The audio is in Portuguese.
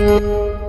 Música